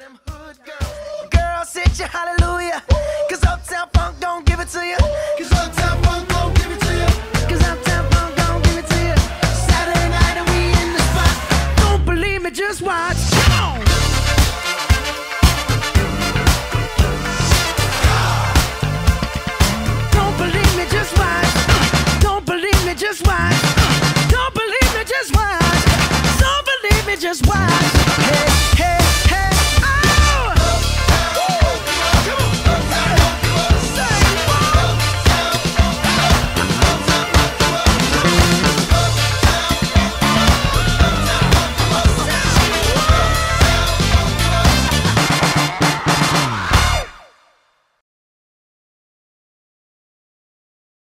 them hood girls. Girl, sit your hallelujah. Cause Uptown Funk don't give it to you. Cause Uptown Funk don't give it to you. Cause Uptown Funk don't give it to you. Saturday night and we in the spot. Don't believe me, just watch. Don't believe me, just watch. Don't believe me, just watch. Don't believe me, just watch. Don't believe me, just watch. Hey.